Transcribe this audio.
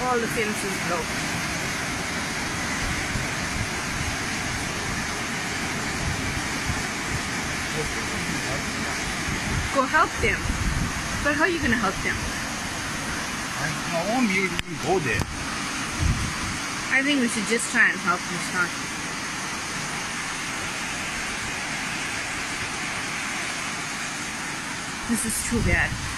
All the fences broke. Go help them. But how are you gonna help them? I, I won't be able to go there. I think we should just try and help them start. This is too bad.